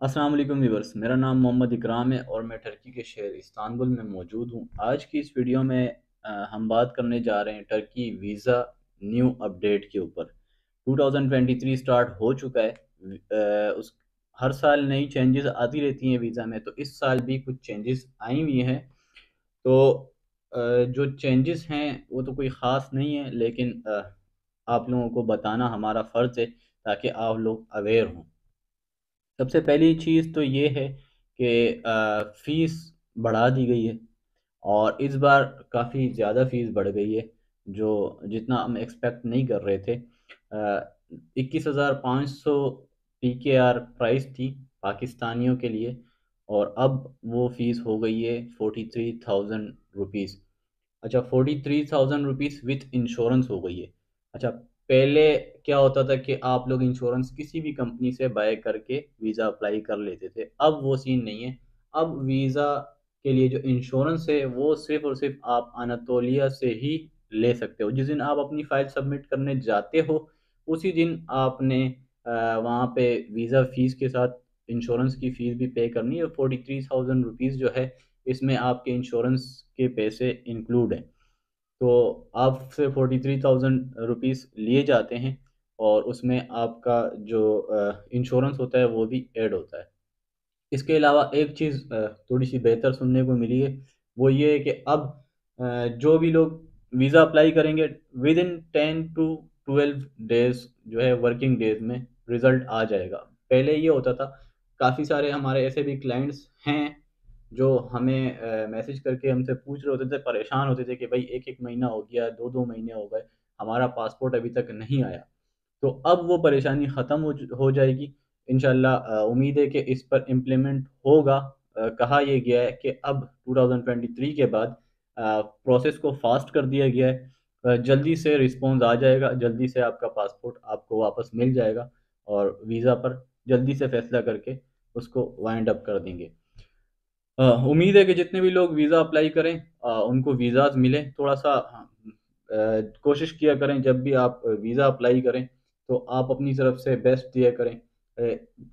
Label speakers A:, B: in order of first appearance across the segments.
A: अस्सलाम वालेकुम व्यूवर्स मेरा नाम मोहम्मद इकराम है और मैं टर्की के शहर इस्तानबुल में मौजूद हूँ। आज की इस वीडियो में हम बात करने जा रहे हैं टर्की वीज़ा न्यू अपडेट के ऊपर। 2023 स्टार्ट हो चुका है उस, हर साल नई चेंजेस आती रहती हैं वीज़ा में तो इस साल भी कुछ चेंजेस आई हुई हैं। तो जो चेंजेस हैं, वो तो कोई ख़ास नहीं है, लेकिन आप लोगों को बताना हमारा फ़र्ज़ है ताकि आप लोग अवेयर हों। सबसे पहली चीज़ तो ये है कि फ़ीस बढ़ा दी गई है और इस बार काफ़ी ज़्यादा फ़ीस बढ़ गई है, जो जितना हम एक्सपेक्ट नहीं कर रहे थे। इक्कीस हज़ार पाँच सौ पी के आर प्राइस थी पाकिस्तानियों के लिए और अब वो फ़ीस हो गई है फोर्टी थ्री थाउज़ेंड रुपीज़। अच्छा forty three thousand rupees with insurance हो गई है। अच्छा पहले क्या होता था कि आप लोग इंश्योरेंस किसी भी कंपनी से बाय करके वीज़ा अप्लाई कर लेते थे। अब वो सीन नहीं है। अब वीज़ा के लिए जो इंश्योरेंस है, वो सिर्फ़ और सिर्फ़ आप अनातोलिया से ही ले सकते हो। जिस दिन आप अपनी फ़ाइल सबमिट करने जाते हो, उसी दिन आपने वहाँ पे वीज़ा फ़ीस के साथ इंश्योरेंस की फ़ीस भी पे करनी है। फोर्टी थ्री थाउज़ेंड रुपीज़ जो है, इसमें आपके इंश्योरेंस के पैसे इंक्लूड हैं। तो आपसे फोर्टी थ्री थाउज़ेंड रुपीज़ लिए जाते हैं और उसमें आपका जो इंश्योरेंस होता है वो भी ऐड होता है इसके अलावा एक चीज़ थोड़ी-सी बेहतर सुनने को मिली है, वो ये है कि अब जो भी लोग वीज़ा अप्लाई करेंगे within ten to 12 days जो है वर्किंग डेज़ में रिज़ल्ट आ जाएगा। पहले ये होता था, काफ़ी सारे हमारे ऐसे भी क्लाइंट्स हैं, जो हमें मैसेज करके हमसे पूछ रहे होते थे, परेशान होते थे कि भाई 1-1 महीना हो गया, 2-2 महीने हो गए, हमारा पासपोर्ट अभी तक नहीं आया। तो अब वो परेशानी ख़त्म हो हो जाएगी। अ, उम्मीद है कि इस पर इम्प्लीमेंट होगा। कहा ये गया है कि अब 2023 के बाद प्रोसेस को फ़ास्ट कर दिया गया है। जल्दी से रिस्पॉन्स आ जाएगा, जल्दी से आपका पासपोर्ट आपको वापस मिल जाएगा और वीज़ा पर जल्दी से फ़ैसला करके उसको वाइंड अप कर देंगे। उम्मीद है कि जितने भी लोग वीज़ा अप्लाई करें अ, उनको वीज़ाज़ मिलें। थोड़ा-सा हाँ, अ, कोशिश किया करें जब भी आप वीज़ा अप्लाई करें, तो आप अपनी तरफ़ से बेस्ट दिया करें।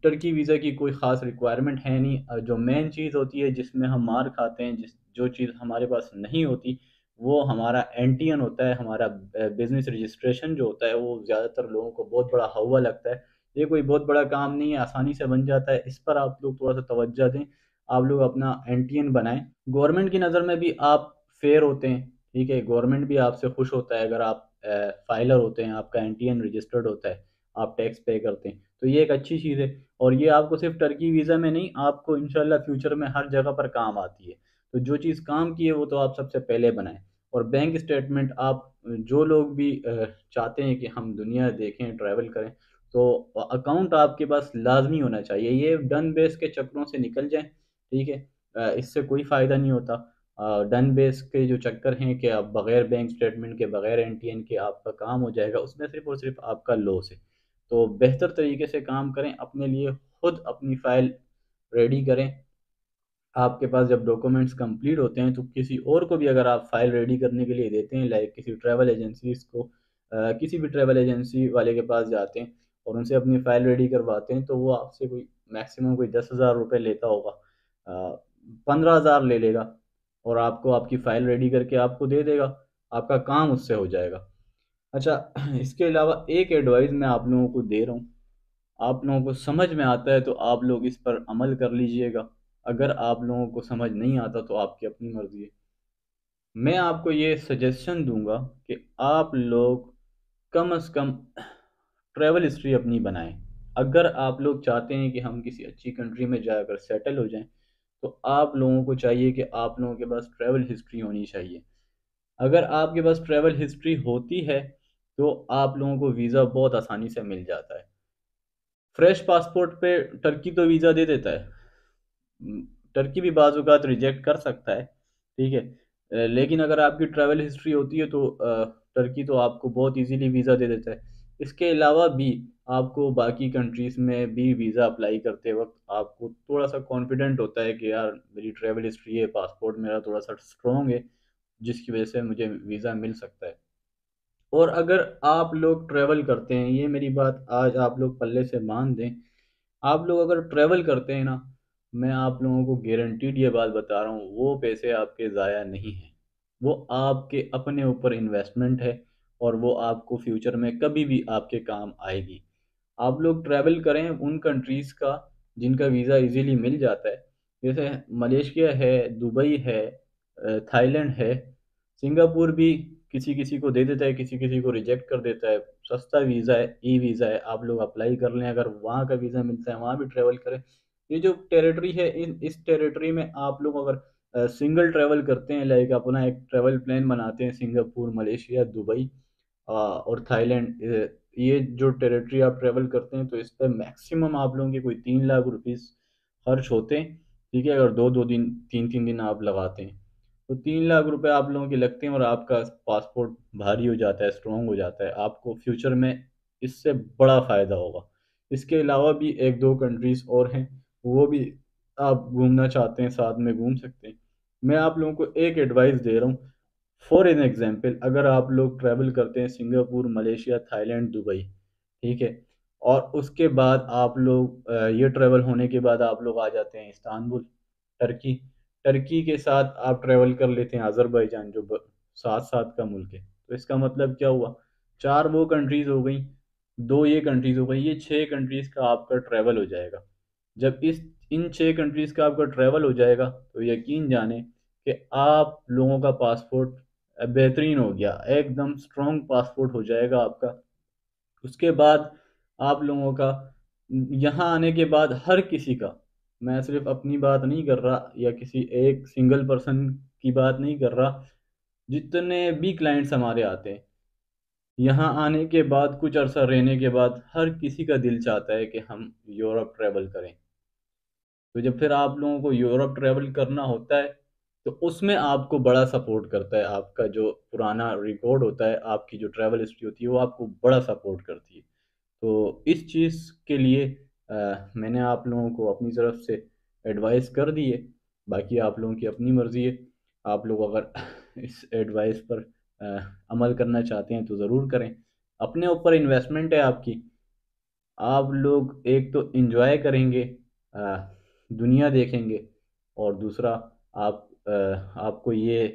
A: टर्की वीज़ा की कोई ख़ास रिक्वायरमेंट है नहीं जो मेन चीज़ होती है जिसमें हम मार खाते हैं, जिस जो चीज़ हमारे पास नहीं होती, वो हमारा एनटीएन होता है, हमारा बिज़नेस रजिस्ट्रेशन जो होता है, वो ज़्यादातर लोगों को बहुत बड़ा हौवा लगता है। ये कोई बहुत बड़ा काम नहीं है, आसानी से बन जाता है। इस पर आप लोग थोड़ा-सा तवज्जो दें। आप लोग अपना एन टी एन बनाएँ गवर्नमेंट की नज़र में भी आप फेयर होते हैं, ठीक है? गवर्नमेंट भी आपसे खुश होता है अगर आप फाइलर होते हैं, आपका एन टी एन रजिस्टर्ड होता है, आप टैक्स पे करते हैं, तो ये एक अच्छी चीज़ है और ये आपको सिर्फ़ टर्की वीज़ा में नहीं, आपको इंशाअल्लाह फ्यूचर में हर जगह पर काम आती है। तो जो चीज़ काम की है, वो तो आप सबसे पहले बनाएँ और बैंक स्टेटमेंट आप जो लोग भी चाहते हैं कि हम दुनिया देखें, ट्रैवल करें, तो अकाउंट आपके पास लाज़मी होना चाहिए। ये डन बेस के चक्करों से निकल जाएँ, ठीक है? इससे कोई फ़ायदा नहीं होता। डन बेस के जो चक्कर हैं कि आप बगैर बैंक स्टेटमेंट के, बगैर एनटीएन के आपका काम हो जाएगा, उसमें सिर्फ़ और सिर्फ़ आपका लॉस है। तो बेहतर तरीके से काम करें, अपने लिए खुद अपनी फ़ाइल रेडी करें। आपके पास जब डॉक्यूमेंट्स कंप्लीट होते हैं, तो किसी और को भी अगर आप फ़ाइल रेडी करने के लिए देते हैं, लाइक किसी ट्रैवल एजेंसीज़ को अ, किसी भी ट्रैवल एजेंसी वाले के पास जाते हैं और उनसे अपनी फ़ाइल रेडी करवाते हैं, तो वो आपसे कोई मैक्सिमम कोई दस हज़ार रुपये लेता होगा। अ, 15,000 ले लेगा और आपको आपकी फ़ाइल रेडी करके आपको दे देगा, आपका काम उससे हो जाएगा। अच्छा इसके अलावा एक एडवाइस मैं आप लोगों को दे रहा हूँ, आप लोगों को समझ में आता है तो आप लोग इस पर अमल कर लीजिएगा, अगर आप लोगों को समझ नहीं आता तो आपकी अपनी मर्ज़ी है। मैं आपको ये सजेशन दूँगा कि आप लोग कम से कम ट्रैवल हिस्ट्री अपनी बनाएँ। अगर आप लोग चाहते हैं कि हम किसी अच्छी कंट्री में जाकर सेटल हो जाएँ, तो आप लोगों को चाहिए कि आप लोगों के पास ट्रैवल हिस्ट्री होनी चाहिए। अगर आपके पास ट्रैवल हिस्ट्री होती है, तो आप लोगों को वीज़ा बहुत आसानी से मिल जाता है। फ्रेश पासपोर्ट पे टर्की तो वीज़ा दे देता है। टर्की भी बाज़ औक़ात रिजेक्ट कर सकता है, ठीक है? लेकिन अगर आपकी ट्रैवल हिस्ट्री होती है तो टर्की तो आपको बहुत ईज़िली वीज़ा दे देता है। इसके अलावा भी आपको बाकी कंट्रीज़ में भी वीज़ा अप्लाई करते वक़्त आपको थोड़ा-सा कॉन्फिडेंट होता है कि यार मेरी ट्रैवल हिस्ट्री है, पासपोर्ट मेरा थोड़ा-सा स्ट्रॉन्ग है, जिसकी वज़ह से मुझे वीज़ा मिल सकता है। और अगर आप लोग ट्रैवल करते हैं, ये मेरी बात आज आप लोग पल्ले से मान दें, आप लोग अगर ट्रैवल करते हैं ना मैं आप लोगों को गारंटीड ये बात बता रहा हूँ वो पैसे आपके ज़ाया नहीं हैं वो आपके अपने ऊपर इन्वेस्टमेंट है और वो आपको फ्यूचर में कभी भी आपके काम आएगी। आप लोग ट्रैवल करें उन कंट्रीज़ का जिनका वीज़ा इजीली मिल जाता है। जैसे मलेशिया है, दुबई है थाईलैंड है, सिंगापुर भी किसी किसी को दे देता है किसी किसी को रिजेक्ट कर देता है। सस्ता वीज़ा है ई वीज़ा है, आप लोग अप्लाई कर लें। अगर वहाँ का वीज़ा मिलता है, वहाँ भी ट्रैवल करें। ये जो टेरिटरी है, इन, इस टेरिटरी में आप लोग अगर सिंगल ट्रैवल करते हैं लाइक अपना एक ट्रैवल प्लान बनाते हैं, सिंगापुर, मलेशिया, दुबई और थाईलैंड ये जो टेरिटरी आप ट्रैवल करते हैं तो इस पर मैक्सिमम आप लोगों के कोई तीन लाख रुपीस खर्च होते हैं, ठीक है? अगर दो दो दिन, तीन तीन दिन आप लगाते हैं। तो तीन लाख रुपए आप लोगों के लगते हैं और आपका पासपोर्ट भारी हो जाता है स्ट्रॉन्ग हो जाता है। आपको फ्यूचर में इससे बड़ा फ़ायदा होगा। इसके अलावा भी एक, दो कंट्रीज़ और हैं, वो भी आप घूमना चाहते हैं, साथ में घूम सकते हैं। मैं आप लोगों को एक एडवाइस दे रहा हूँ फॉर एन एग्ज़ाम्पल अगर आप लोग ट्रैवल करते हैं सिंगापुर, मलेशिया, थाईलैंड, दुबई, ठीक है? और उसके बाद आप लोग ये ट्रैवल होने के बाद आप लोग आ जाते हैं इस्तानबुल टर्की। टर्की के साथ आप ट्रैवल कर लेते हैं अज़रबैजान जो साथ साथ का मुल्क है। तो इसका मतलब क्या हुआ? चार वो कंट्रीज़ हो गई, दो ये कंट्रीज़ हो गई, ये छः कंट्रीज़ का आपका ट्रैवल हो जाएगा। जब इस, इन छः कंट्रीज़ का आपका ट्रैवल हो जाएगा तो यकीन जाने कि आप लोगों का पासपोर्ट बेहतरीन हो गया, एकदम स्ट्रॉन्ग पासपोर्ट हो जाएगा आपका। उसके बाद आप लोगों का, यहाँ आने के बाद हर किसी का, मैं सिर्फ़ अपनी बात नहीं कर रहा या किसी एक सिंगल पर्सन की बात नहीं कर रहा, जितने भी क्लाइंट्स हमारे आते हैं, यहाँ आने के बाद, कुछ अरसा रहने के बाद हर किसी का दिल चाहता है कि हम यूरोप ट्रैवल करें। तो जब फिर आप लोगों को यूरोप ट्रैवल करना होता है तो उसमें आपको बड़ा सपोर्ट करता है आपका जो पुराना रिकॉर्ड होता है आपकी जो ट्रैवल हिस्ट्री होती है वो आपको बड़ा सपोर्ट करती है। तो इस चीज़ के लिए आ, मैंने आप लोगों को अपनी तरफ़ से एडवाइस कर दी है। बाकी आप लोगों की अपनी मर्ज़ी है। आप लोग अगर इस एडवाइस पर आ, अमल करना चाहते हैं तो ज़रूर करें। अपने ऊपर इन्वेस्टमेंट है आपकी। आप लोग एक तो इन्जॉय करेंगे आ, दुनिया देखेंगे और दूसरा आप आपको ये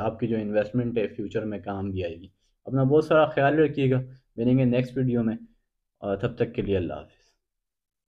A: आपकी जो इन्वेस्टमेंट है फ्यूचर में काम भी आएगी। अपना बहुत सारा ख्याल रखिएगा। मिलेंगे नेक्स्ट वीडियो में। तब तक के लिए अल्लाह हाफ़